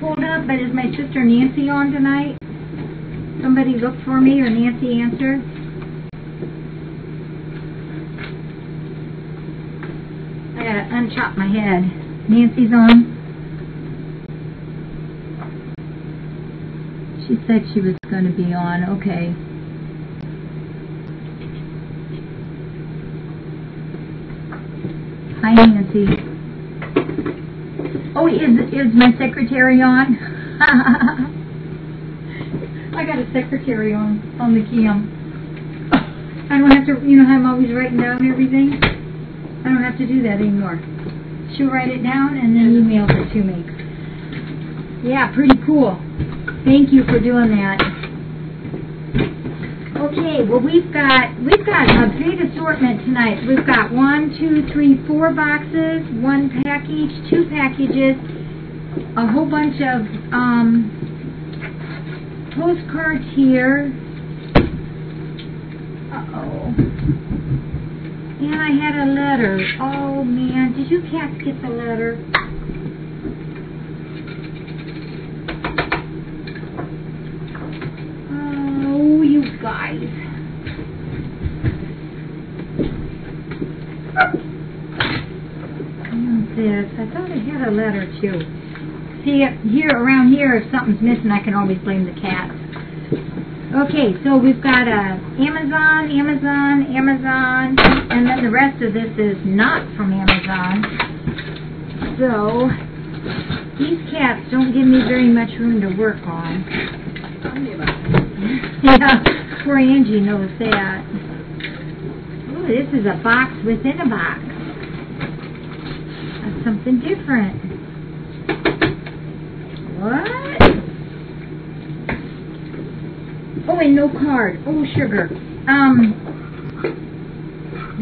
pulled up, but is my sister Nancy on tonight? Somebody look for me or Nancy answer? I gotta unchop my head. Nancy's on. She said she was gonna be on, okay. Hi Nancy. Oh, is, is my secretary on? I got a secretary on, on the cam. I don't have to, you know how I'm always writing down everything? I don't have to do that anymore. She'll write it down and then email it to me. Yeah, pretty cool. Thank you for doing that. Okay, well we've got we've got a big assortment tonight. We've got one, two, three, four boxes, one package, two packages, a whole bunch of um, postcards here. Uh oh. And I had a letter. Oh man, did you cats get the letter? Oh, you guys. What's this? I thought I had a letter too. See, here, around here, if something's missing, I can always blame the cat. Okay, so we've got uh, Amazon, Amazon, Amazon, and then the rest of this is not from Amazon. So, these cats don't give me very much room to work on. Yeah, poor Angie knows that. Ooh, this is a box within a box. Something different. What? Oh, and no card. Oh, sugar. Um,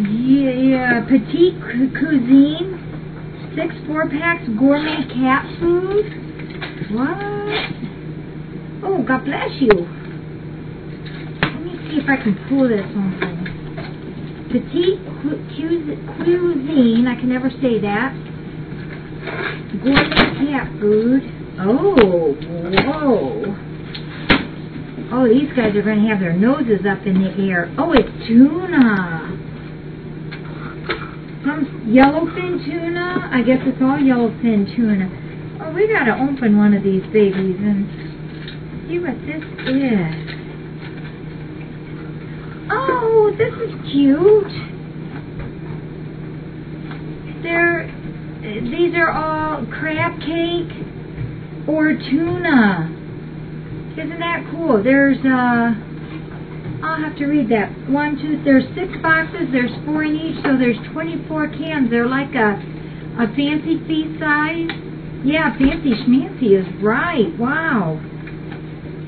yeah, petite cuisine. Six four packs gourmet cat food. What? Oh, God bless you. Let me see if I can pull this one. Petite cu- cu- cuisine. I can never say that. Gourmet cat food. Oh, whoa. Oh, these guys are going to have their noses up in the air. Oh, it's tuna. Some yellowfin tuna. I guess it's all yellowfin tuna. Oh, we got to open one of these babies and see what this is. Oh, this is cute. They're, these are all crab cake or tuna. Isn't that cool? There's, uh, I'll have to read that. One, two, there's six boxes, there's four in each, so there's 24 cans. They're like a, a fancy feast size. Yeah, fancy schmancy is right. Wow.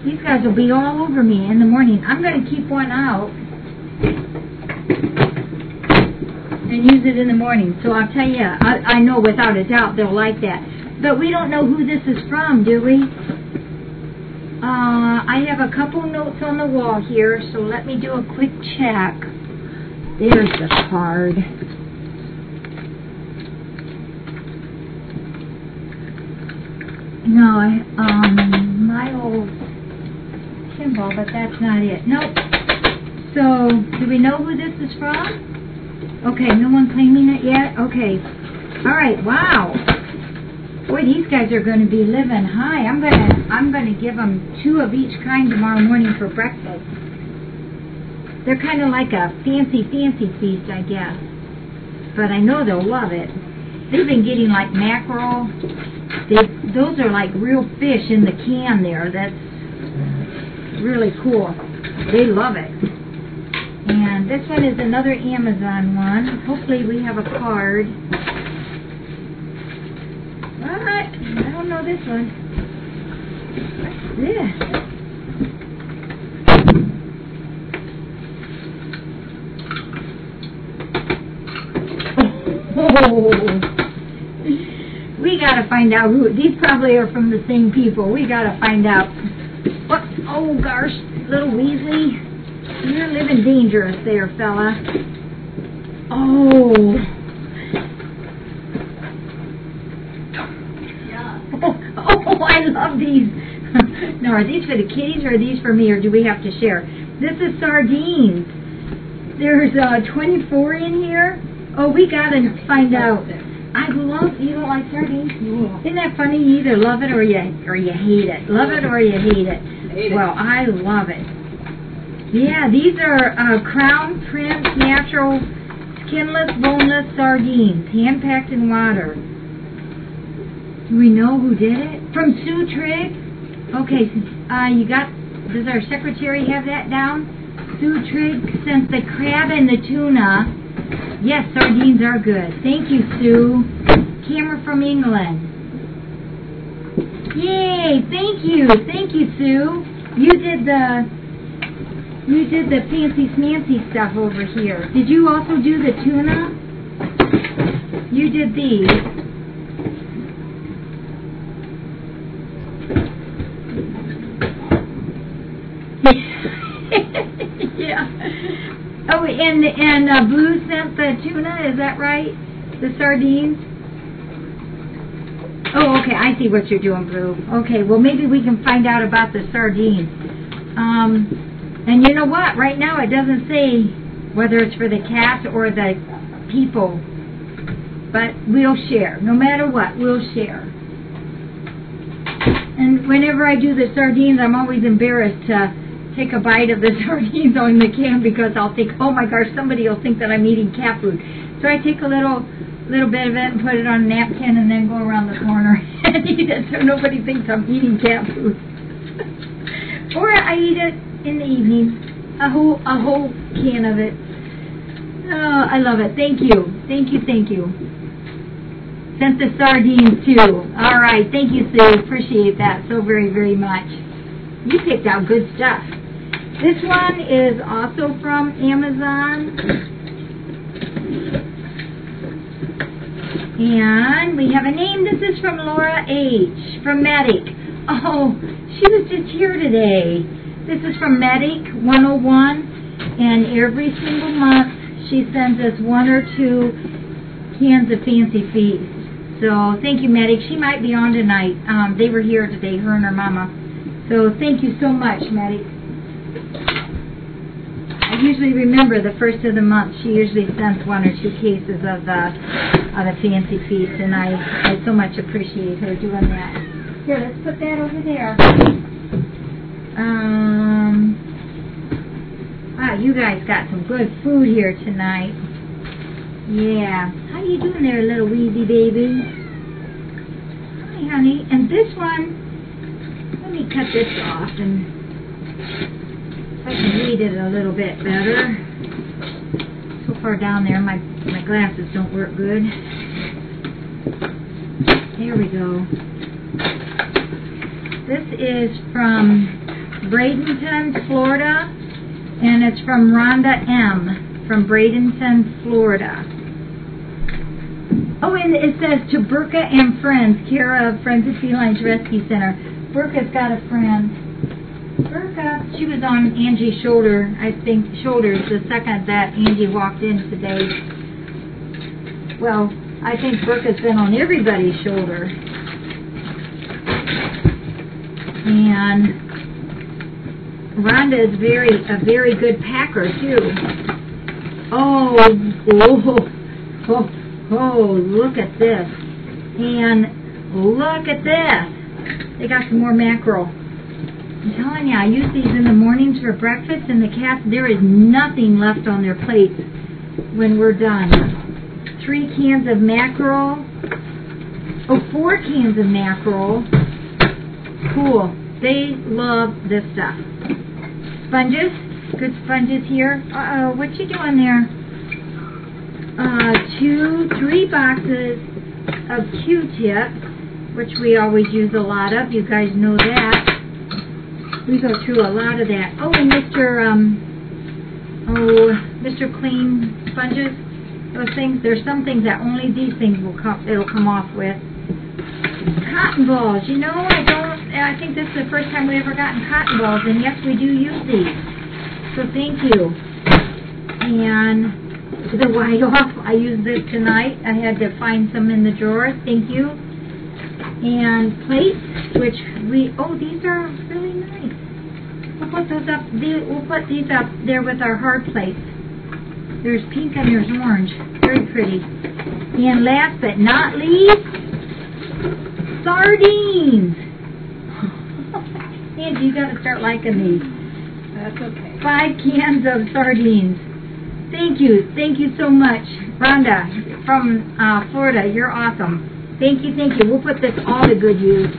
These guys will be all over me in the morning. I'm going to keep one out and use it in the morning. So I'll tell you, I, I know without a doubt they'll like that. But we don't know who this is from, do we? Uh, I have a couple notes on the wall here, so let me do a quick check. There's the card. No, I, um, my old symbol, but that's not it. Nope. So, do we know who this is from? Okay, no one claiming it yet? Okay. Alright, wow. Boy, these guys are going to be living high. I'm going to I'm going to give them two of each kind tomorrow morning for breakfast. They're kind of like a fancy, fancy feast, I guess. But I know they'll love it. They've been getting like mackerel. They, those are like real fish in the can there. That's really cool. They love it. And this one is another Amazon one. Hopefully we have a card. What? I don't know this one. What's this? Oh. We gotta find out who, these probably are from the same people. We gotta find out. What? Oh gosh, little Weasley. You're living dangerous there, fella. Oh. Oh, oh, I love these. now, are these for the kitties or are these for me or do we have to share? This is sardines. There's uh, 24 in here. Oh, we gotta find out. I love. You don't like sardines? Isn't that funny? You either love it or you or you hate it. Love it or you hate it. Hate it. Well, I love it. Yeah, these are uh, Crown Prince Natural Skinless Boneless Sardines, hand packed in water. Do we know who did it? From Sue Trigg. Okay, uh, you got. Does our secretary have that down? Sue Trigg sent the crab and the tuna. Yes, sardines are good. Thank you, Sue. Camera from England. Yay! Thank you, thank you, Sue. You did the you did the fancy smancy stuff over here. Did you also do the tuna? You did these. yeah. Oh, and and uh, Blue sent the tuna. Is that right? The sardines. Oh, okay. I see what you're doing, Blue. Okay. Well, maybe we can find out about the sardines. Um, and you know what? Right now, it doesn't say whether it's for the cats or the people. But we'll share. No matter what, we'll share. And whenever I do the sardines, I'm always embarrassed to take a bite of the sardines on the can because I'll think, oh my gosh, somebody will think that I'm eating cat food. So I take a little little bit of it and put it on a napkin and then go around the corner and eat it so nobody thinks I'm eating cat food. or I eat it in the evening, a whole a whole can of it. Oh, I love it. Thank you, thank you, thank you. Sent the sardines too. All right, thank you, Sue. Appreciate that so very, very much. You picked out good stuff. This one is also from Amazon. And we have a name. This is from Laura H. from Medic. Oh, she was just here today. This is from Medic 101. And every single month she sends us one or two cans of Fancy Feast. So thank you, Medic. She might be on tonight. Um, they were here today, her and her mama. So thank you so much, Medic. I usually remember the first of the month. She usually sends one or two cases of the of the fancy feast, and I I so much appreciate her doing that. Here, let's put that over there. Um. Wow, you guys got some good food here tonight. Yeah. How you doing there, little wheezy baby? Hi, honey. And this one, let me cut this off and I can read it a little bit better. So far down there, my, my glasses don't work good. There we go. This is from Bradenton, Florida, and it's from Rhonda M. from Bradenton, Florida. Oh, and it says to Burka and Friends, care of Friends of Felines Rescue Center. Burka's got a friend. Burka, she was on Angie's shoulder, I think, shoulders the second that Angie walked in today. Well, I think Burka's been on everybody's shoulder. And Rhonda is very a very good packer too. Oh, oh, oh, oh, look at this. And look at this. They got some more mackerel. I'm telling you, I use these in the mornings for breakfast, and the cats, there is nothing left on their plates when we're done. Three cans of mackerel. Oh, four cans of mackerel. Cool. They love this stuff. Sponges. Good sponges here. Uh-oh, what you doing there? Uh, two, three boxes of Q-tips, which we always use a lot of. You guys know that. We go through a lot of that. Oh, and Mr. Um, oh, Mr. Clean sponges, those things. There's some things that only these things will come. It'll come off with. Cotton balls. You know, I don't. I think this is the first time we've ever gotten cotton balls, and yes, we do use these. So thank you. And the white off. I used this tonight. I had to find some in the drawer. Thank you. and plates, which we, oh, these are really nice. We'll put those up, we'll put these up there with our hard plates. There's pink and there's orange, very pretty. And last but not least, sardines. Angie, you gotta start liking these. That's okay. Five cans of sardines. Thank you, thank you so much, Rhonda from uh, Florida. You're awesome. Thank you, thank you. We'll put this all to good use.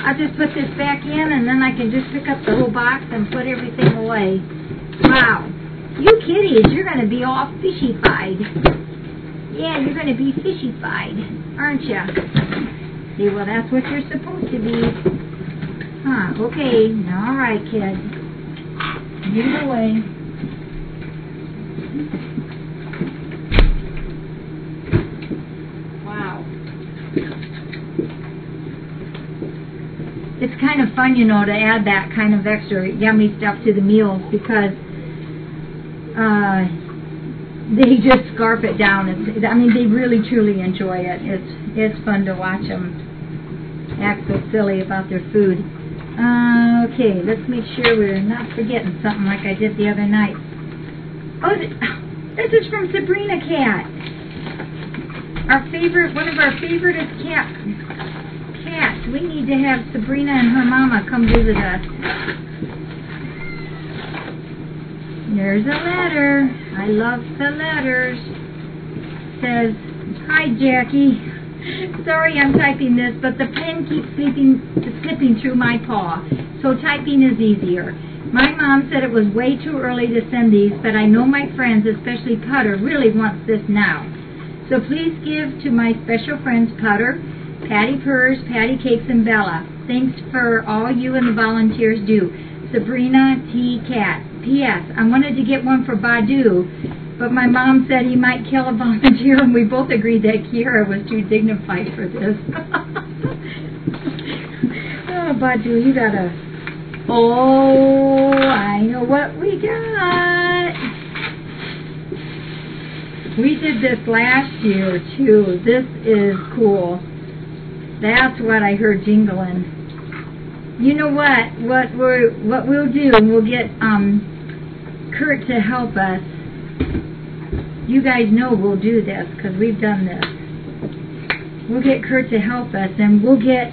I'll just put this back in, and then I can just pick up the whole box and put everything away. Wow, you kitties, you're gonna be all fishy-fied. Yeah, you're gonna be fishy-fied, aren't you? See, well, that's what you're supposed to be. Huh, okay, all right, kid. Move away. Wow. It's kind of fun, you know, to add that kind of extra yummy stuff to the meals because uh, they just scarf it down. It's, I mean, they really truly enjoy it. It's it's fun to watch them act so silly about their food. Uh, okay, let's make sure we're not forgetting something like I did the other night. Oh, th- this is from Sabrina Cat. Our favorite, one of our favorite cat cats. We need to have Sabrina and her mama come visit us. There's a letter. I love the letters. Says, Hi Jackie. Sorry I'm typing this, but the pen keeps slipping, slipping through my paw, so typing is easier. My mom said it was way too early to send these, but I know my friends, especially Putter, really wants this now. So please give to my special friends Putter, Patty Purrs, Patty Cakes, and Bella. Thanks for all you and the volunteers do. Sabrina T. Cat. P.S. I wanted to get one for Badu, but my mom said he might kill a volunteer, and we both agreed that Kiera was too dignified for this. oh, Badu, you gotta... Oh, I know what we got. We did this last year, too. This is cool. That's what I heard jingling. You know what? What we're what we'll do, and we'll get um Kurt to help us. You guys know we'll do this because we've done this. We'll get Kurt to help us, and we'll get.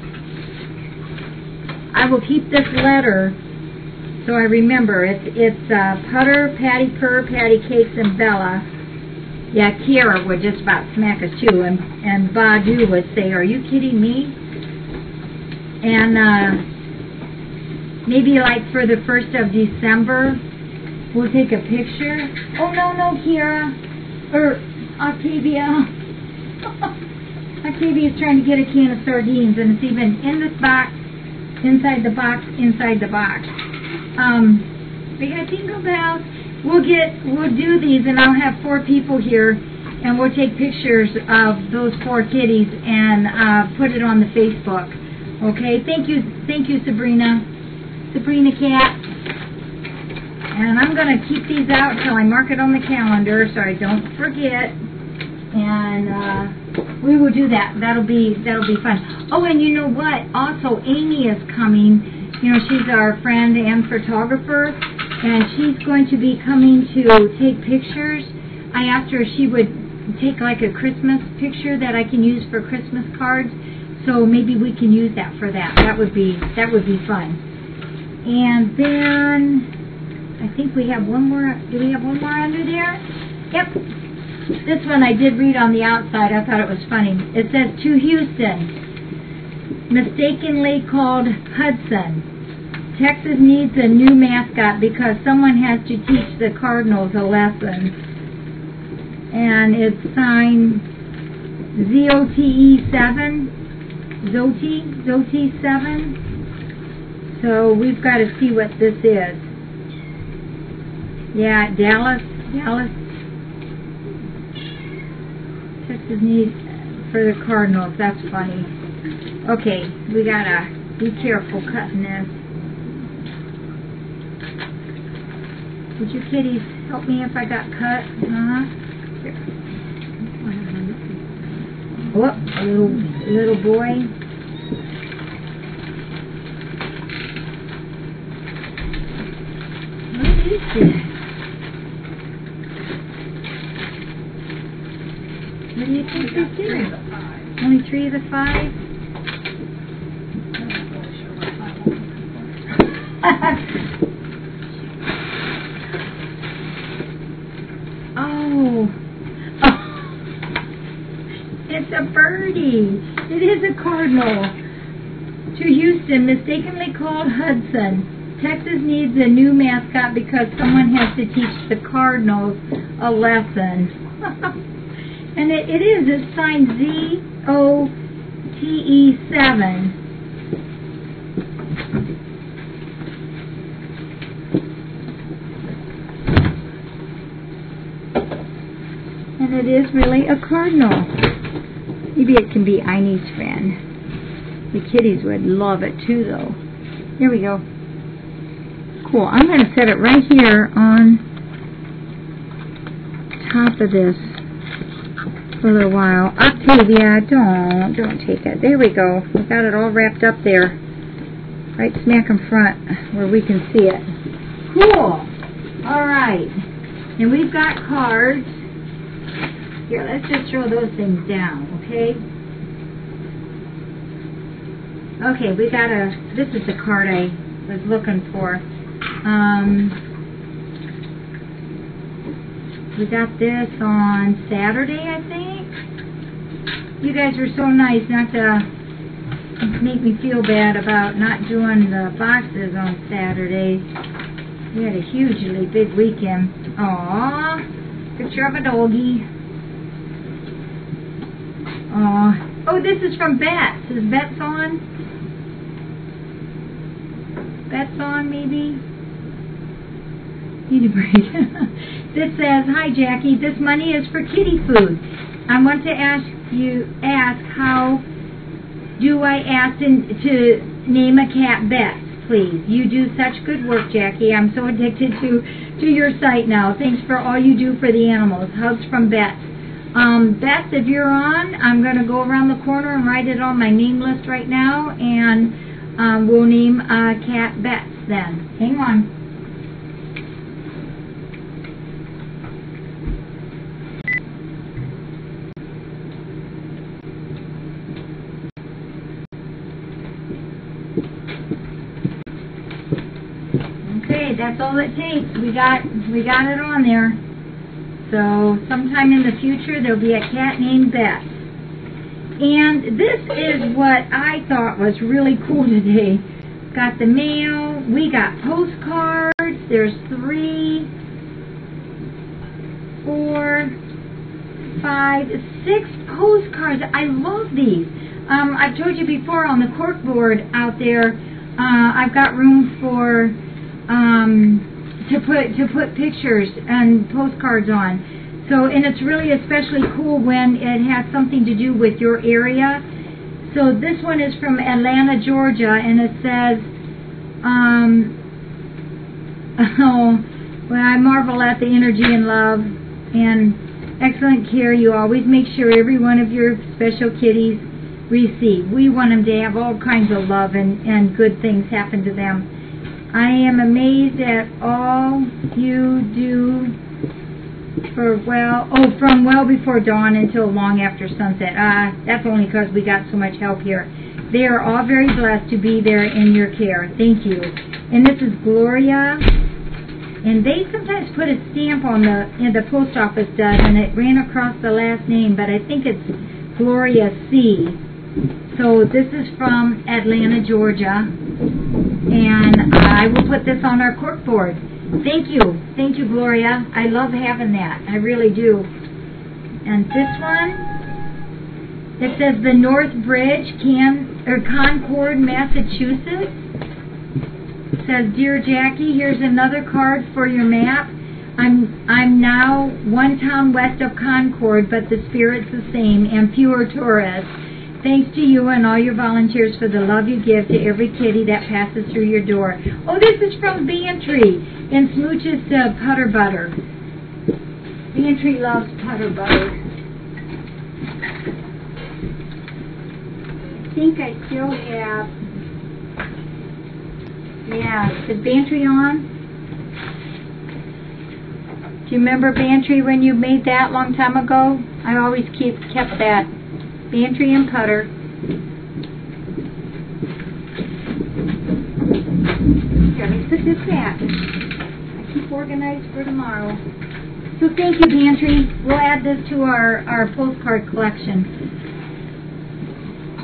I will keep this letter so I remember. It's it's uh, Putter, Patty Purr, Patty Cakes, and Bella. Yeah, Kiara would just about smack us too, and and Badu would say, "Are you kidding me?" And uh, maybe like for the first of December, we'll take a picture. Oh no, no, Kiara, or Octavia. Octavia's trying to get a can of sardines, and it's even in this box, inside the box, inside the box. Um, got jingle bells. We'll get, we'll do these, and I'll have four people here, and we'll take pictures of those four kitties and uh, put it on the Facebook. Okay, thank you, thank you, Sabrina, Sabrina Cat. And I'm gonna keep these out till I mark it on the calendar, so I don't forget. And uh, we will do that. That'll be that'll be fun. Oh, and you know what? Also, Amy is coming. You know, she's our friend and photographer and she's going to be coming to take pictures. I asked her if she would take like a Christmas picture that I can use for Christmas cards. So maybe we can use that for that. That would be that would be fun. And then I think we have one more. Do we have one more under there? Yep. This one I did read on the outside. I thought it was funny. It says to Houston, mistakenly called Hudson. Texas needs a new mascot because someone has to teach the Cardinals a lesson. And it's signed ZOTE7. Zoti? Zoti7. So we've got to see what this is. Yeah, Dallas. Dallas. Texas needs for the Cardinals. That's funny. Okay, we gotta be careful cutting this. Would you kitties help me if I got cut? Uh-huh. Whoop, a little, little boy. Only three of the five? oh. oh. It's a birdie. It is a cardinal. To Houston, mistakenly called Hudson. Texas needs a new mascot because someone has to teach the Cardinals a lesson. and it, it is. It's signed Z O T E 7. And it is really a cardinal. Maybe it can be Einie's friend. The kitties would love it too, though. Here we go. Cool. I'm going to set it right here on top of this for a little while. Octavia, don't, don't take it. There we go. We got it all wrapped up there. Right smack in front where we can see it. Cool. All right. And we've got cards. Here, let's just throw those things down, okay? Okay, we got a, this is the card I was looking for. Um, we got this on Saturday, I think. You guys were so nice not to make me feel bad about not doing the boxes on Saturday. We had a hugely big weekend. Aww, picture of a doggy. Aww. Oh, this is from Bets. Is Bets on? Bets on, maybe? Need a break. this says, Hi, Jackie. This money is for kitty food. I want to ask you, ask how do I ask in, to name a cat Bets, please? You do such good work, Jackie. I'm so addicted to, to your site now. Thanks for all you do for the animals. Hugs from Bets. Um, Beth, if you're on, I'm going to go around the corner and write it on my name list right now, and um, we'll name uh, cat Beth then. Hang on. Okay, that's all it takes. We got we got it on there. So sometime in the future there'll be a cat named Beth. And this is what I thought was really cool today. Got the mail, we got postcards, there's three, four, five, six postcards. I love these. Um, I've told you before on the cork board out there, uh, I've got room for um, to put to put pictures and postcards on. So, and it's really especially cool when it has something to do with your area. So this one is from Atlanta, Georgia, and it says, um, oh, well, I marvel at the energy and love and excellent care you always make sure every one of your special kitties receive. We want them to have all kinds of love and, and good things happen to them. I am amazed at all you do for well, oh, from well before dawn until long after sunset. Ah, that's only because we got so much help here. They are all very blessed to be there in your care. Thank you. And this is Gloria. And they sometimes put a stamp on the, know, the post office does, and it ran across the last name, but I think it's Gloria C. So this is from Atlanta, Georgia. And I will put this on our cork board. Thank you. Thank you, Gloria. I love having that. I really do. And this one, it says the North Bridge, Can or Concord, Massachusetts. It says, Dear Jackie, here's another card for your map. I'm I'm now one town west of Concord, but the spirit's the same and fewer tourists. Thanks to you and all your volunteers for the love you give to every kitty that passes through your door. Oh, this is from Bantry and Smooches uh, to Putter Butter. Bantry loves Putter Butter. I think I still have, yeah, is Bantry on? Do you remember Bantry when you made that long time ago? I always keep kept that. Bantry and putter. Here, let me put this back. I keep organized for tomorrow. So thank you, Bantry. We'll add this to our, our postcard collection.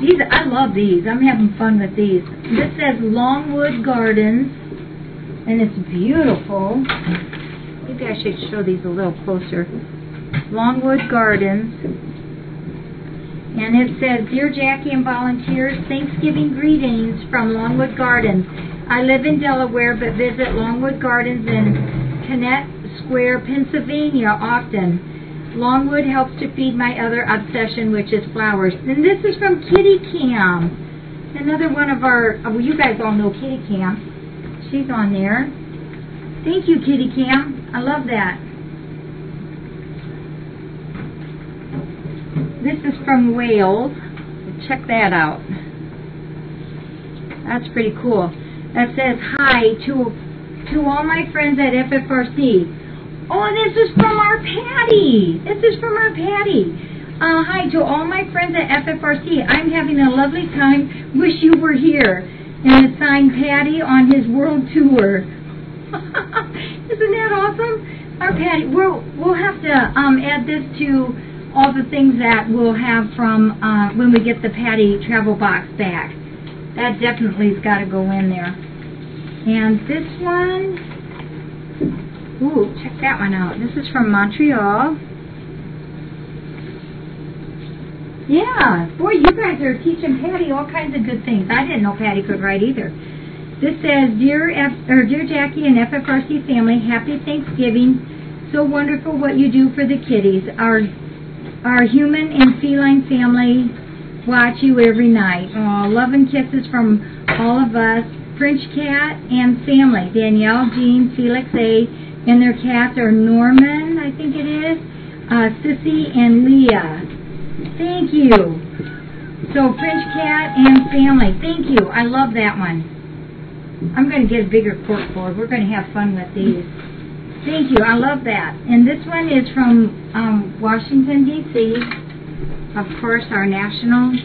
These, I love these. I'm having fun with these. This says Longwood Gardens, and it's beautiful. Maybe I should show these a little closer. Longwood Gardens. And it says, Dear Jackie and volunteers, Thanksgiving greetings from Longwood Gardens. I live in Delaware but visit Longwood Gardens in Kennett Square, Pennsylvania often. Longwood helps to feed my other obsession, which is flowers. And this is from Kitty Cam. Another one of our, oh, well, you guys all know Kitty Cam. She's on there. Thank you, Kitty Cam. I love that. This is from Wales. Check that out. That's pretty cool. That says, hi to, to all my friends at FFRC. Oh, this is from our Patty. This is from our Patty. Uh, hi to all my friends at FFRC. I'm having a lovely time. Wish you were here. And it's signed Patty on his world tour. Isn't that awesome? Our Patty. We'll, we'll have to um, add this to all the things that we'll have from uh, when we get the Patty travel box back. That definitely's got to go in there. And this one, ooh, check that one out. This is from Montreal. Yeah, boy, you guys are teaching Patty all kinds of good things. I didn't know Patty could write either. This says, Dear F or Dear Jackie and FFRC family, Happy Thanksgiving. So wonderful what you do for the kiddies. Our our human and feline family watch you every night. Oh, love and kisses from all of us. French cat and family. Danielle, Jean, Felix A. And their cats are Norman, I think it is, uh, Sissy, and Leah. Thank you. So French cat and family. Thank you. I love that one. I'm going to get a bigger cork board. We're going to have fun with these. Thank you. I love that. And this one is from um, Washington, D.C. Of course, our national,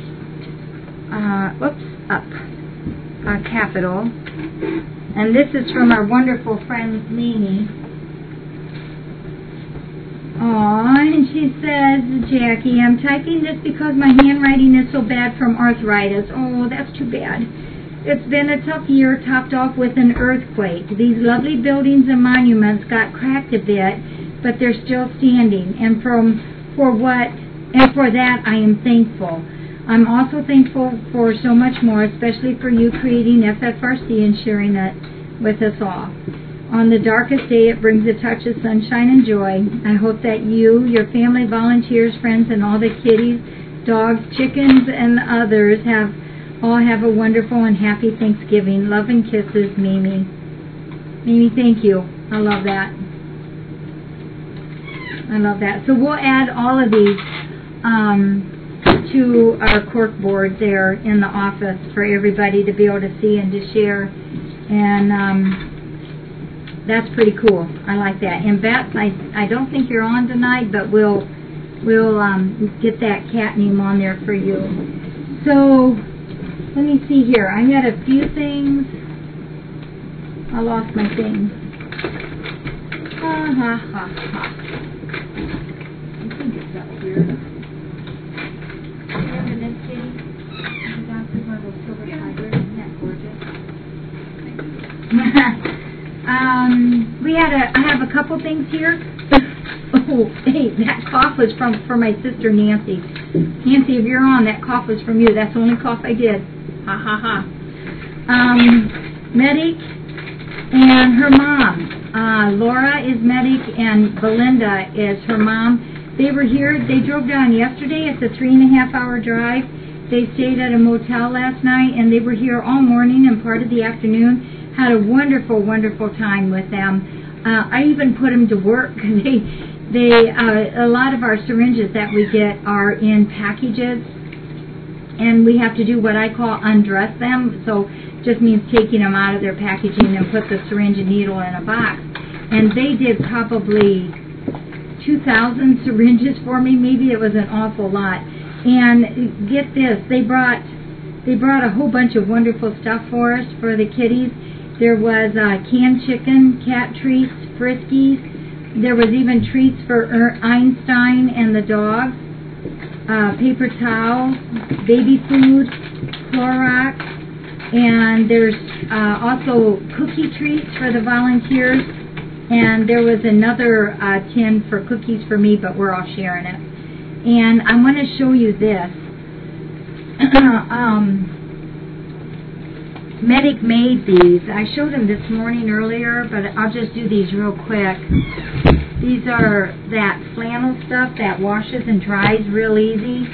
uh, whoops, up, uh, capital. And this is from our wonderful friend, Mimi. Aw, and she says, Jackie, I'm typing this because my handwriting is so bad from arthritis. Oh, that's too bad. It's been a tough year, topped off with an earthquake. These lovely buildings and monuments got cracked a bit, but they're still standing. And from for what and for that I am thankful. I'm also thankful for so much more, especially for you creating FFRC and sharing it with us all. On the darkest day, it brings a touch of sunshine and joy. I hope that you, your family, volunteers, friends, and all the kitties, dogs, chickens, and others have all have a wonderful and happy Thanksgiving. Love and kisses, Mimi. Mimi, thank you. I love that. I love that. So we'll add all of these um, to our cork board there in the office for everybody to be able to see and to share. And um, that's pretty cool. I like that. And Beth, I, I don't think you're on tonight, but we'll we'll um, get that cat name on there for you. So let me see here. I had a few things. I lost my thing. Ha ha ha ha. I think it's up here. Remember this silver. Isn't that gorgeous? um, we had a. I have a couple things here. oh, hey, that cough was from for my sister Nancy. Nancy, if you're on, that cough was from you. That's the only cough I did. Ha ha ha. Um, Medic and her mom. Uh, Laura is Medic and Belinda is her mom. They were here. They drove down yesterday. It's a three and a half hour drive. They stayed at a motel last night and they were here all morning and part of the afternoon. Had a wonderful, wonderful time with them. Uh, I even put them to work. they, they, uh, a lot of our syringes that we get are in packages and we have to do what I call undress them. So just means taking them out of their packaging and put the syringe and needle in a box. And they did probably 2,000 syringes for me. Maybe it was an awful lot. And get this, they brought they brought a whole bunch of wonderful stuff for us for the kitties. There was uh, canned chicken, cat treats, Friskies. There was even treats for er Einstein and the dog. Uh, paper towels, baby food, Clorox, and there's uh, also cookie treats for the volunteers. And there was another uh, tin for cookies for me, but we're all sharing it. And I want to show you this. um, Medic made these. I showed them this morning earlier, but I'll just do these real quick. These are that flannel stuff that washes and dries real easy.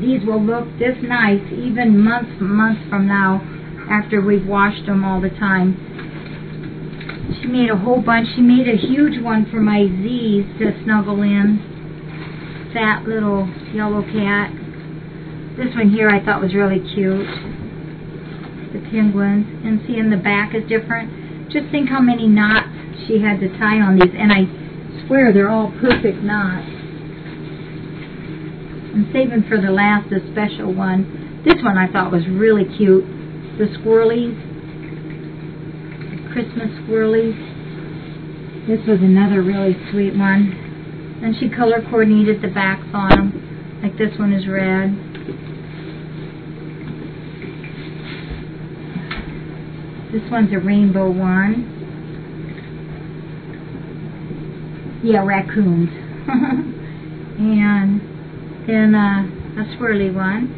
These will look this nice even months months from now after we've washed them all the time. She made a whole bunch. She made a huge one for my Z's to snuggle in. Fat little yellow cat. This one here I thought was really cute the penguins, and see in the back is different. Just think how many knots she had to tie on these, and I swear they're all perfect knots. I'm saving for the last a special one. This one I thought was really cute. The squirrelies. Christmas squirrelies. This was another really sweet one. And she color coordinated the backs on them. Like this one is red. This one's a rainbow one. Yeah, raccoons. and then uh, a swirly one.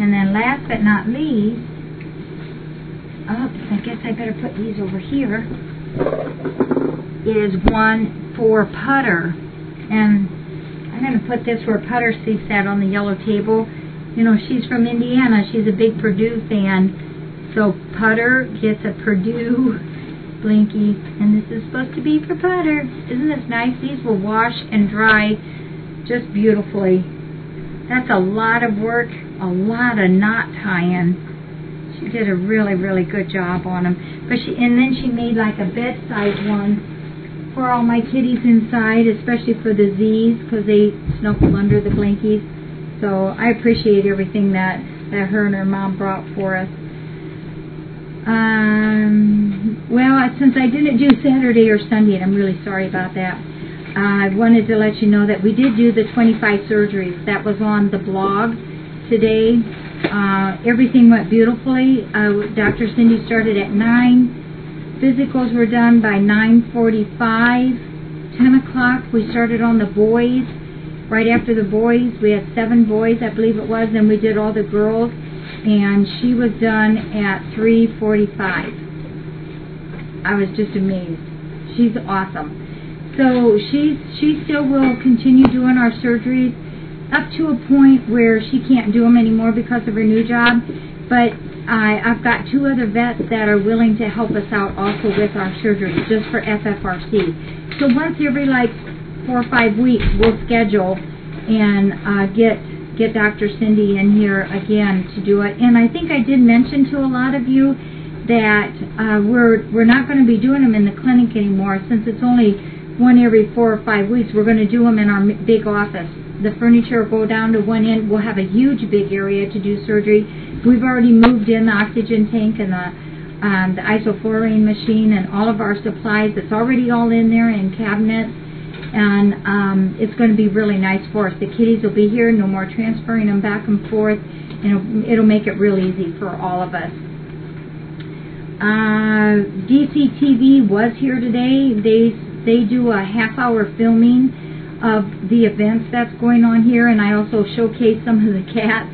And then last but not least, oh, I guess I better put these over here, is one for Putter. And I'm going to put this where Putter sleeps at on the yellow table. You know, she's from Indiana. She's a big Purdue fan. So Putter gets a Purdue blinky, and this is supposed to be for Putter. Isn't this nice? These will wash and dry just beautifully. That's a lot of work, a lot of knot tying. She did a really, really good job on them. But she, and then she made like a bedside one for all my kitties inside, especially for the Z's, because they snuggle under the blankies. So I appreciate everything that, that her and her mom brought for us. Um, well, since I didn't do Saturday or Sunday, and I'm really sorry about that, I wanted to let you know that we did do the 25 surgeries. That was on the blog today. Uh, everything went beautifully. Uh, Dr. Cindy started at 9. Physicals were done by 9.45. 10 o'clock, we started on the boys. Right after the boys, we had seven boys, I believe it was, and we did all the girls and she was done at 3.45. I was just amazed. She's awesome. So she's she still will continue doing our surgeries up to a point where she can't do them anymore because of her new job. But I, I've got two other vets that are willing to help us out also with our surgeries just for FFRC. So once every like four or five weeks, we'll schedule and uh, get get Dr. Cindy in here again to do it. And I think I did mention to a lot of you that uh, we're we're not going to be doing them in the clinic anymore since it's only one every four or five weeks. We're going to do them in our big office. The furniture will go down to one end. We'll have a huge big area to do surgery. We've already moved in the oxygen tank and the um, the isoflurane machine and all of our supplies. It's already all in there in cabinets and um, it's going to be really nice for us. The kitties will be here, no more transferring them back and forth, and it'll, it'll make it real easy for all of us. Uh, DCTV was here today. They they do a half hour filming of the events that's going on here, and I also showcase some of the cats.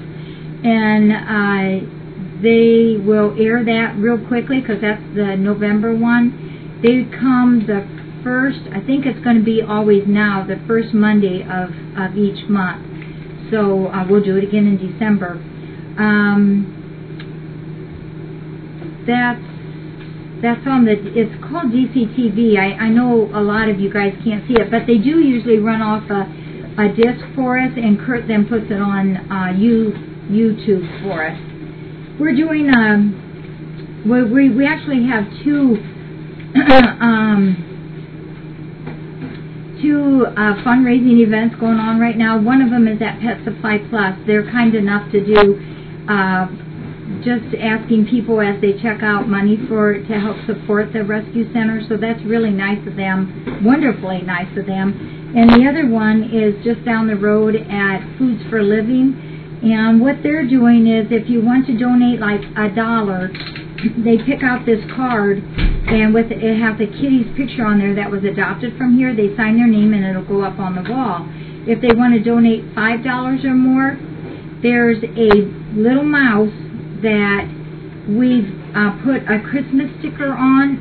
And uh, they will air that real quickly because that's the November one. They come the first, I think it's going to be always now, the first Monday of, of each month. So uh, we'll do it again in December. Um, that's that's on the, it's called DCTV. I, I know a lot of you guys can't see it, but they do usually run off a, a disc for us, and Kurt then puts it on uh, you, YouTube for us. We're doing, um, we, we actually have two um, two uh, fundraising events going on right now. One of them is at Pet Supply Plus. They're kind enough to do uh, just asking people as they check out money for to help support the rescue center. So that's really nice of them, wonderfully nice of them. And the other one is just down the road at Foods for Living. And what they're doing is if you want to donate like a dollar, they pick out this card and with it has a kitty's picture on there that was adopted from here. They sign their name and it'll go up on the wall. If they want to donate five dollars or more, there's a little mouse that we've uh, put a Christmas sticker on.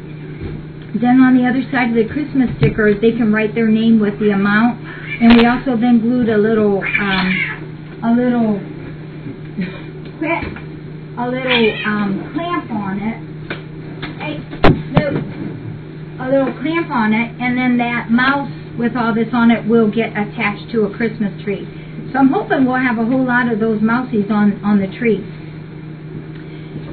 Then on the other side of the Christmas stickers, they can write their name with the amount. And we also then glued a little, um, a little, a little um, clamp on it. Hey, a little clamp on it, and then that mouse with all this on it will get attached to a Christmas tree. So I'm hoping we'll have a whole lot of those mousies on, on the tree.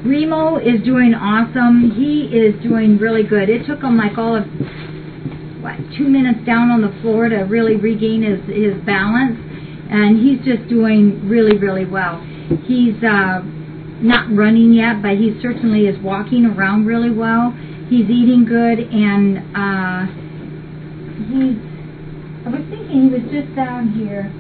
Remo is doing awesome. He is doing really good. It took him like all of, what, two minutes down on the floor to really regain his, his balance. And he's just doing really, really well. He's uh, not running yet, but he certainly is walking around really well. He's eating good, and uh, he's, I was thinking he was just down here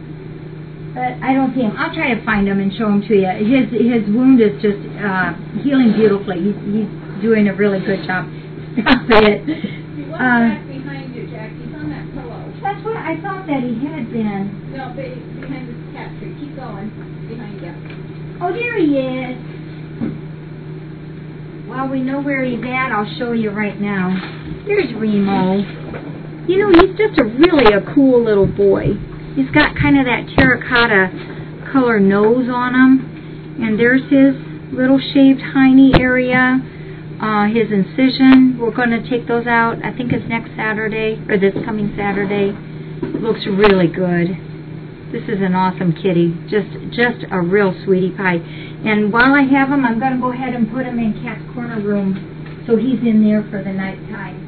but I don't see him. I'll try to find him and show him to you. His his wound is just uh, healing beautifully. He's he's doing a really good job. Stop it. He was Uh, back behind you, Jack. He's on that pillow. That's what I thought that he had been. No, but he's behind this cat tree. Keep going. Behind you. Oh, there he is. Well, we know where he's at. I'll show you right now. There's Remo. You know, he's just a really a cool little boy. He's got kind of that terracotta color nose on him. And there's his little shaved hiney area. Uh, his incision. We're going to take those out. I think it's next Saturday, or this coming Saturday. Looks really good. This is an awesome kitty. Just just a real sweetie pie. And while I have him, I'm going to go ahead and put him in Cat's Corner room so he's in there for the night time.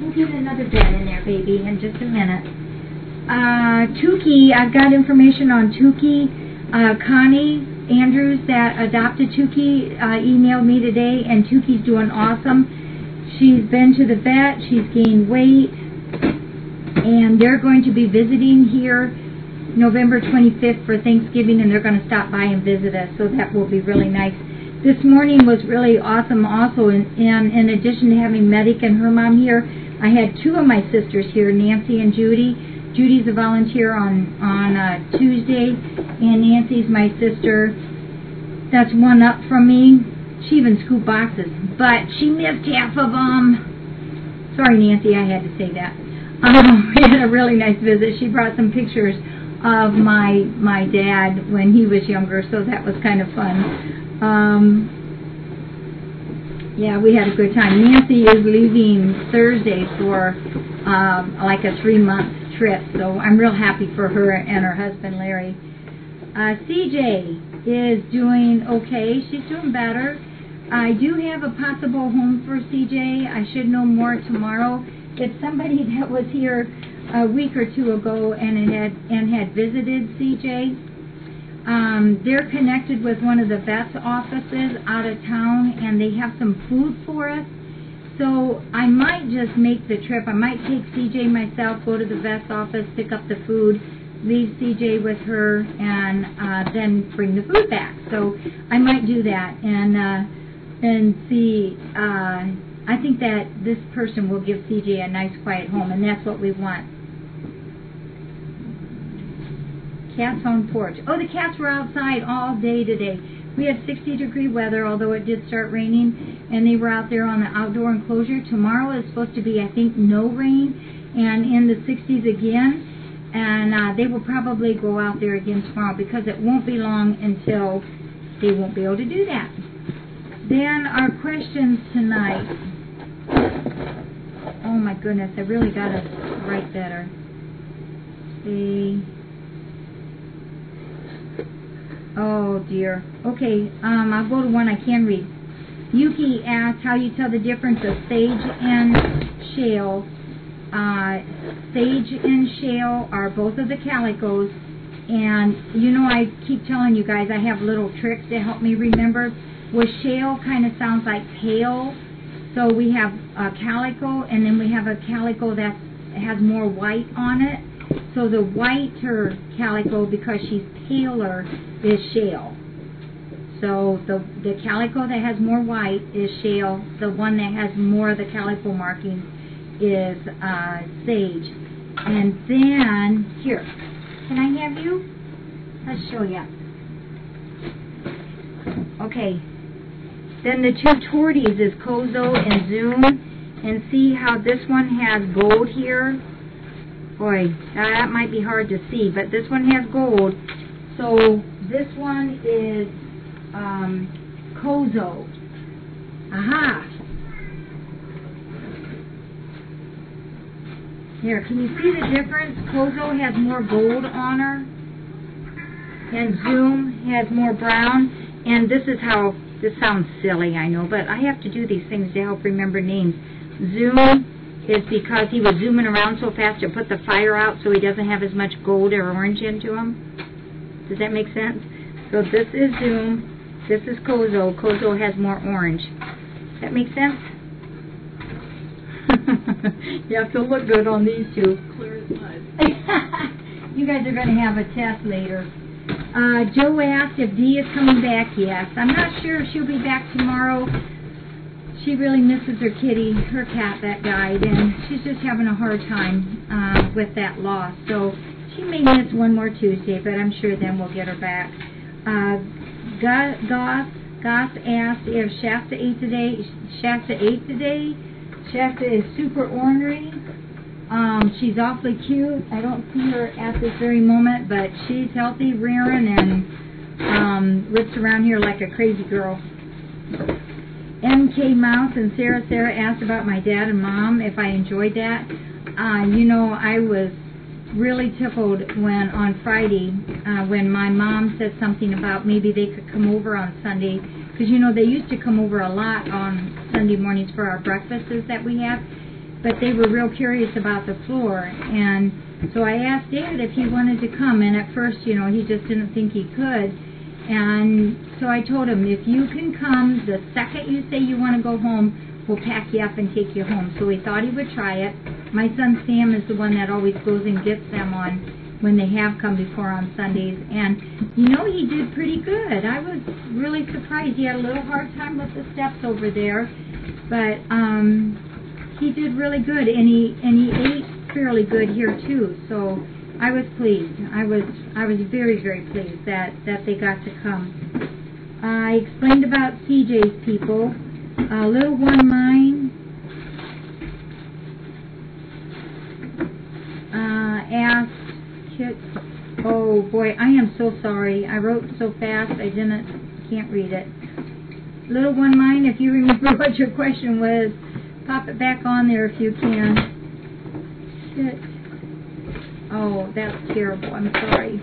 We'll get another bed in there, baby, in just a minute. Uh, Tukey, I've got information on Tukey. Uh, Connie Andrews that adopted Tukey uh, emailed me today, and Tukey's doing awesome. She's been to the vet, she's gained weight, and they're going to be visiting here November 25th for Thanksgiving, and they're going to stop by and visit us, so that will be really nice. This morning was really awesome also, and, in addition to having Medic and her mom here, I had two of my sisters here, Nancy and Judy. Judy's a volunteer on, on uh, Tuesday, and Nancy's my sister. That's one up from me. She even scooped boxes, but she missed half of them. Sorry, Nancy, I had to say that. Um, we had a really nice visit. She brought some pictures of my my dad when he was younger, so that was kind of fun. Um, yeah, we had a good time. Nancy is leaving Thursday for um, like a three month trip, so I'm real happy for her and her husband Larry. Uh, CJ is doing okay. She's doing better. I do have a possible home for CJ. I should know more tomorrow. It's somebody that was here a week or two ago and had and had visited CJ. Um, they're connected with one of the vet's offices out of town, and they have some food for us. So I might just make the trip. I might take CJ myself, go to the vet's office, pick up the food, leave CJ with her, and uh, then bring the food back. So I might do that and uh, and see. Uh, I think that this person will give CJ a nice, quiet home, and that's what we want. Cats on porch. Oh, the cats were outside all day today. We had 60 degree weather, although it did start raining, and they were out there on the outdoor enclosure. Tomorrow is supposed to be, I think, no rain, and in the 60s again. And uh, they will probably go out there again tomorrow because it won't be long until they won't be able to do that. Then our questions tonight. Oh my goodness, I really got to write better. See. Oh dear. Okay, um, I'll go to one I can read. Yuki asked how you tell the difference of sage and shale. uh, Sage and Shale are both of the calicos. And you know, I keep telling you guys I have little tricks to help me remember. Well, Shale kind of sounds like pale. So we have a calico, and then we have a calico that has more white on it. So the whiter calico, because she's paler, is Shale. So the the calico that has more white is Shale. The one that has more of the calico markings is uh, Sage. And then here, can I have you? Let's show you. Okay. Then the two torties is Kozo and Zoom. And see how this one has gold here? Boy, that might be hard to see, but this one has gold. So this one is um, Kozo. Aha! Here, can you see the difference? Kozo has more gold on her, and Zoom has more brown. And this is how, this sounds silly, I know, but I have to do these things to help remember names. Zoom is because he was zooming around so fast to put the fire out so he doesn't have as much gold or orange into him. Does that make sense? So this is Zoom, this is Kozo. Kozo has more orange. Does that make sense? you have to look good on these two. Clear as mud. you guys are going to have a test later. Uh, Joe asked if Dee is coming back. Yes. I'm not sure if she'll be back tomorrow. She really misses her kitty, her cat that died, and she's just having a hard time uh, with that loss. So she may miss one more Tuesday, but I'm sure then we'll get her back. Uh, Go- Goss, Goss asked if Shasta ate today. Shasta ate today. Shasta is super ornery. Um, she's awfully cute. I don't see her at this very moment, but she's healthy, rearing, and um, rips around here like a crazy girl. MK Mouse and Sarah Sarah asked about my dad and mom, if I enjoyed that. Uh, you know, I was really tickled when on Friday, uh, when my mom said something about maybe they could come over on Sunday, because you know they used to come over a lot on Sunday mornings for our breakfasts that we have, but they were real curious about the floor, and so I asked David if he wanted to come, and at first, you know, he just didn't think he could, and so I told him, if you can come, the second you say you want to go home, we'll pack you up and take you home. So he thought he would try it. My son Sam is the one that always goes and gets them on when they have come before on Sundays. And, you know, he did pretty good. I was really surprised. He had a little hard time with the steps over there. But, um, he did really good. And he, and he ate fairly good here, too. So I was pleased. I was, I was very, very pleased that, that they got to come. I explained about CJ's people. Uh, little one mine uh, asked Kit. Oh boy, I am so sorry. I wrote so fast I didn't can't read it. Little one mine, if you remember what your question was, pop it back on there if you can. Kit. Oh, that's terrible. I'm sorry.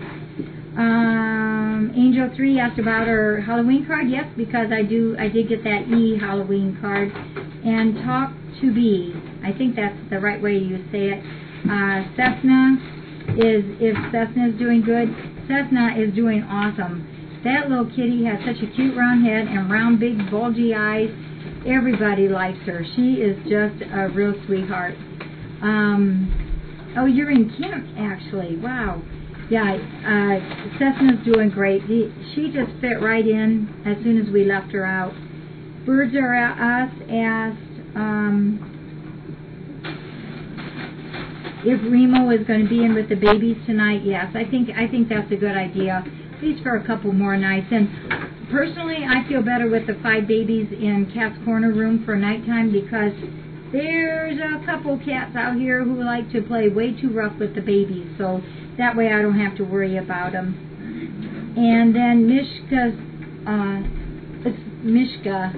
Um, Angel Three asked about her Halloween card. Yes, because I do. I did get that E Halloween card. And talk to B. I think that's the right way you say it. Uh, Cessna is if Cessna is doing good. Cessna is doing awesome. That little kitty has such a cute round head and round big bulgy eyes. Everybody likes her. She is just a real sweetheart. Um, oh, you're in camp actually. Wow. Yeah, uh, Cessna's doing great. The, she just fit right in as soon as we left her out. Birds are us asked um, if Remo is going to be in with the babies tonight. Yes, I think I think that's a good idea. Least for a couple more nights. And personally, I feel better with the five babies in Cat's Corner room for nighttime because there's a couple cats out here who like to play way too rough with the babies. So that way I don't have to worry about them. And then Mishka's, uh, Mishka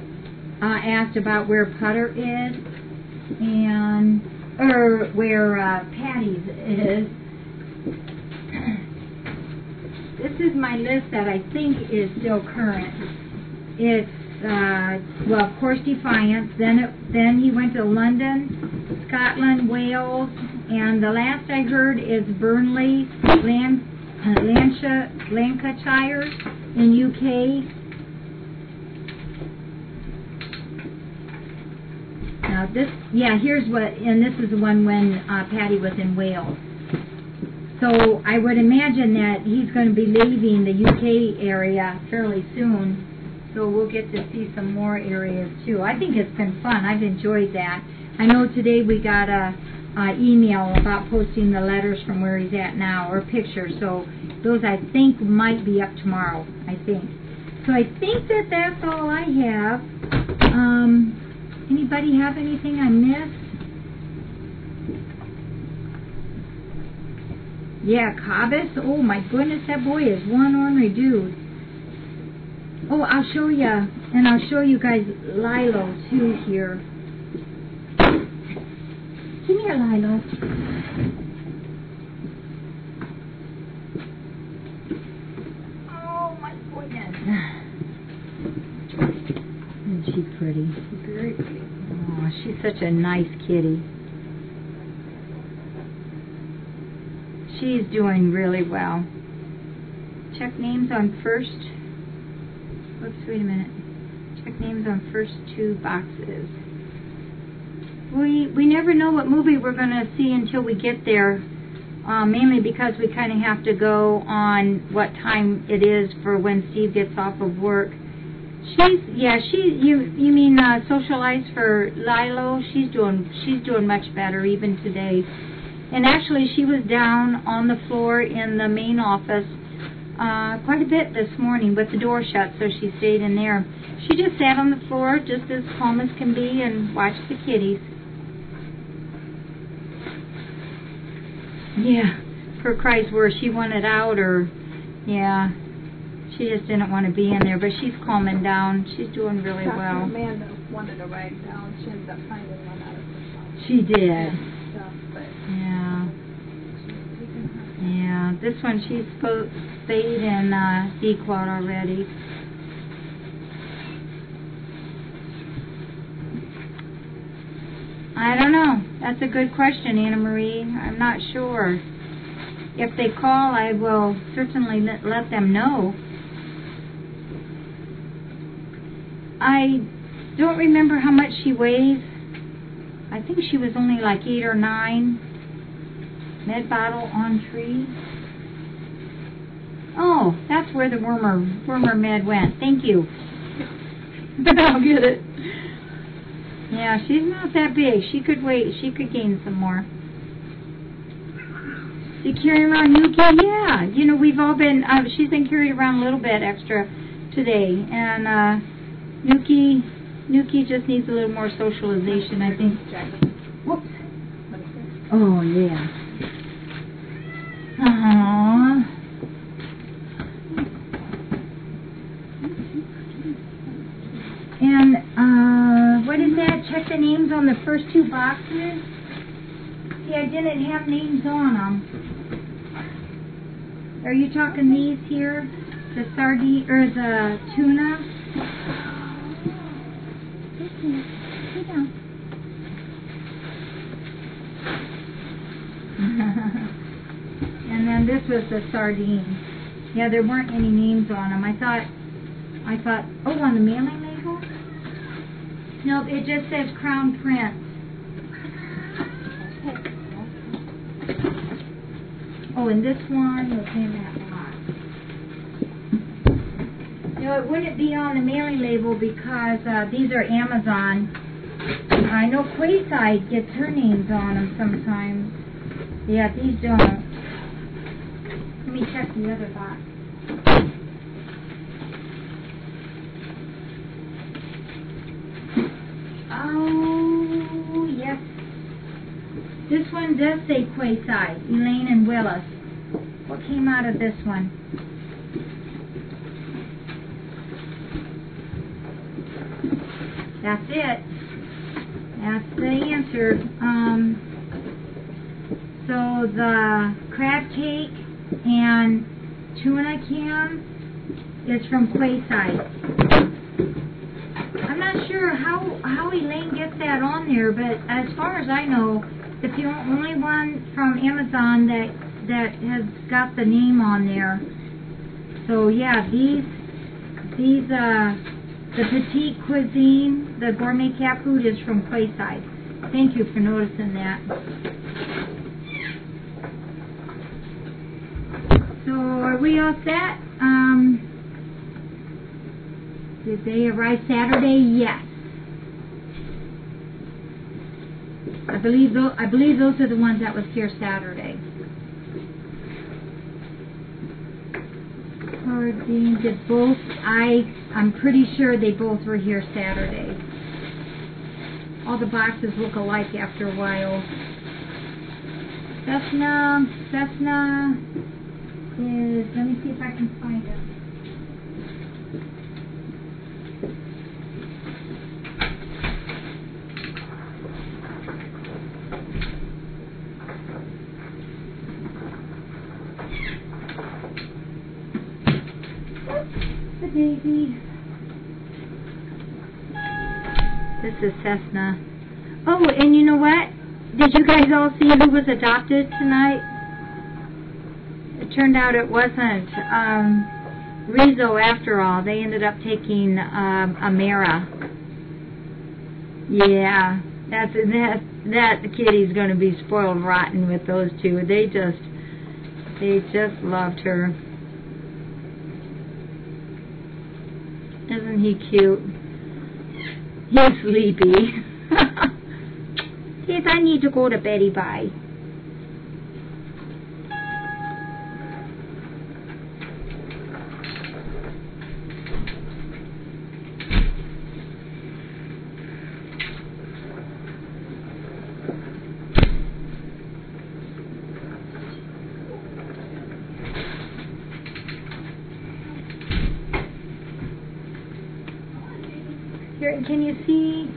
uh, asked about where Putter is and or where uh, Patty's is. This is my list that I think is still current. It's uh, well, of course, Defiance. Then it, then he went to London, Scotland, Wales, and the last I heard is Burnley, Lan, uh, Lancashire, Lancashire in UK. Now this, yeah, here's what, and this is the one when uh, Patty was in Wales. So I would imagine that he's going to be leaving the UK area fairly soon. So we'll get to see some more areas too. I think it's been fun. I've enjoyed that. I know today we got a, a email about posting the letters from where he's at now or pictures. So those I think might be up tomorrow. I think. So I think that that's all I have. Um, anybody have anything I missed? Yeah, Cobbis. Oh my goodness, that boy is one ornery dude. Oh, I'll show you, and I'll show you guys Lilo too here. Come here, Lilo. Oh my goodness. Isn't she pretty? Very pretty. Oh, she's such a nice kitty. She's doing really well. Check names on first. Oops, wait a minute. Check names on first two boxes. We we never know what movie we're going to see until we get there. Uh, mainly because we kind of have to go on what time it is for when Steve gets off of work. She's yeah, she you you mean uh, socialize for Lilo? She's doing she's doing much better even today. And actually, she was down on the floor in the main office uh, quite a bit this morning with the door shut, so she stayed in there. She just sat on the floor, just as calm as can be, and watched the kitties. Yeah, for Christ's word, she wanted out, or yeah, she just didn't want to be in there. But she's calming down. She's doing really Dr. well. Amanda wanted to write down, she ended up finding one out of herself. She did. Stuff, but Yeah. she's taking her. Yeah, this one she's spayed and uh, declawed already. I don't know. That's a good question, Anna Marie. I'm not sure. If they call, I will certainly let, let them know. I don't remember how much she weighs. I think she was only like eight or nine. Med bottle on tree. Oh, that's where the wormer wormer med went. Thank you. But I'll get it. Yeah, she's not that big. She could wait. She could gain some more. You carry around Nuki? Yeah. You know, we've all been, uh, she's been carried around a little bit extra today. And, uh, Nuki, Nuki just needs a little more socialization, I think. Whoops. what is it? Oh, yeah. And, uh, what is that? Check the names on the first two boxes. See, I didn't have names on them. Are you talking these here? The sardine, or the tuna? Sit. and this was the sardine. Yeah, there weren't any names on them. I thought, I thought, oh, on the mailing label? Nope, it just says Crown Prince. Oh, and this one was in that box. No, it wouldn't be on the mailing label because uh, these are Amazon. I know Quayside gets her names on them sometimes. Yeah, these don't. Let me check the other box. Oh, yes. This one does say Quayside, Elaine and Willis. What came out of this one? That's it. That's the answer. Um, so the crab cake and tuna cam is from Quayside. I'm not sure how how Elaine gets that on there, but as far as I know, it's the only one from Amazon that, that has got the name on there. So yeah, these, these, uh, the petite cuisine, the gourmet cat food is from Quayside. Thank you for noticing that. So are we all set? Um, did they arrive Saturday? Yes. I believe tho- I believe those are the ones that was here Saturday. Sardines, did both, I, I'm pretty sure they both were here Saturday. All the boxes look alike after a while. Cessna, Cessna is, let me see if I can find it. The daisy. This is Cessna. Oh, and you know what? Did you guys all see who was adopted tonight? Turned out it wasn't um, Rizzo after all. They ended up taking um, Amara. Yeah, that's that that kitty's going to be spoiled rotten with those two. They just they just loved her. Isn't he cute? He's sleepy. Yes, I need to go to Betty Bye. Here, can you see?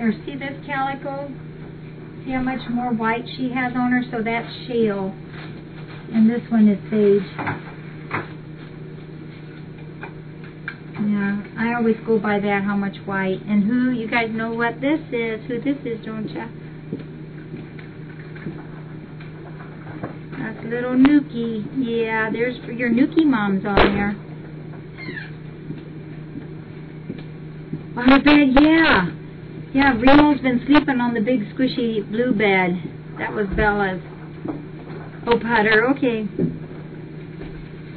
Or see this calico? See how much more white she has on her? So that's shale. And this one is sage. Yeah, I always go by that, how much white. And who, you guys know what this is, who this is, don't ya? That's little Nuki. Yeah, there's your Nuki moms on there. On the bed, yeah. Yeah, Remo's been sleeping on the big squishy blue bed. That was Bella's. Oh, Potter, okay.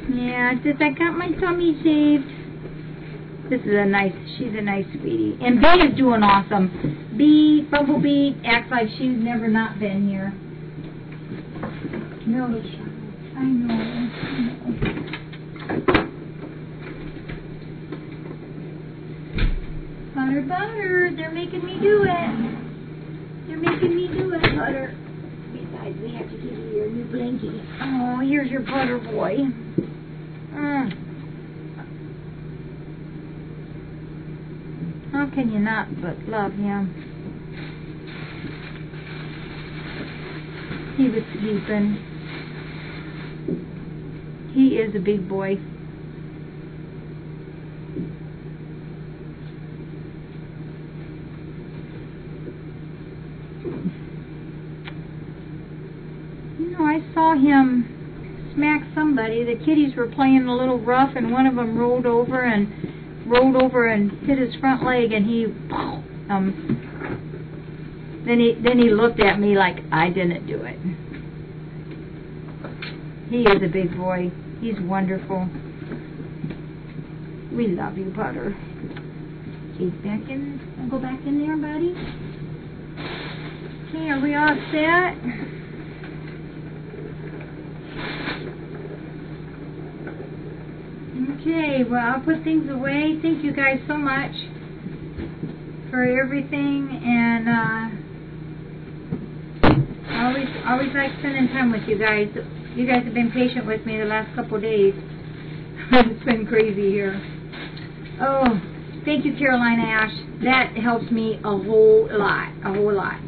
Yeah, says I got my tummy shaved. This is a nice, she's a nice sweetie. And Bee is doing awesome. Bee, Bumblebee, acts like she's never not been here. No, I know. I know. Butter, butter, they're making me do it. They're making me do it, butter. Besides, we have to give you your new blankie. Oh, here's your butter boy. Mm. How can you not but love him? He was sleeping. He is a big boy. You know, I saw him smack somebody. The kitties were playing a little rough, and one of them rolled over and rolled over and hit his front leg, and he, um, then he then he looked at me like I didn't do it. He is a big boy. He's wonderful. We love you, Butter. He's back in. Go back in there, buddy. Okay, are we all set? Okay, well, I'll put things away. Thank you guys so much for everything, and uh, I always, always like spending time with you guys. You guys have been patient with me the last couple days. it's been crazy here. Oh, thank you, Carolina Ash. That helps me a whole lot, a whole lot.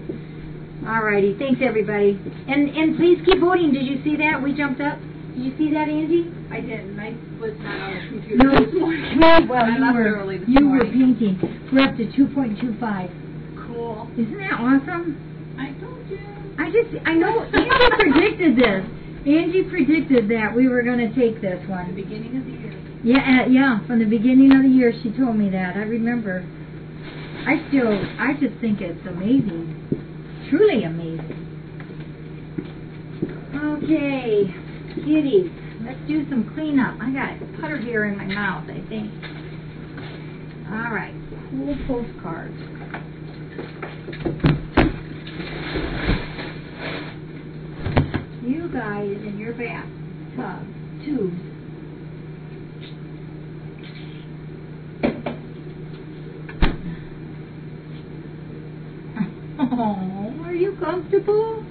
Alrighty, thanks everybody. And and please keep voting. Did you see that? We jumped up. Did you see that, Angie? I didn't, I was not on the computer No, this morning. well, I you left were, early this you were morning. painting. We're up to two point two five. Cool. Isn't that awesome? I told you. I just, I know, Angie predicted this. Angie predicted that we were gonna take this one. From The one. beginning of the year. Yeah, uh, yeah, from the beginning of the year, she told me that, I remember. I still, I just think it's amazing, truly amazing. Okay, kitties, let's do some cleanup. I got putter here in my mouth, I think. All right, cool postcards. You guys in your bathtub, tubes. Oh, are you comfortable?